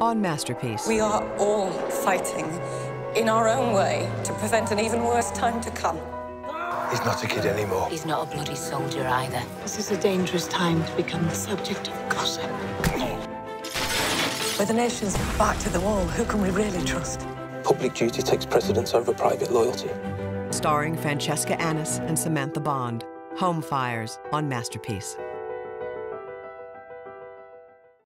on Masterpiece. We are all fighting in our own way to prevent an even worse time to come. He's not a kid anymore. He's not a bloody soldier either. This is a dangerous time to become the subject of gossip. With the nation's back to the wall, who can we really trust? Public duty takes precedence over private loyalty. Starring Francesca Annis and Samantha Bond. Home Fires on Masterpiece.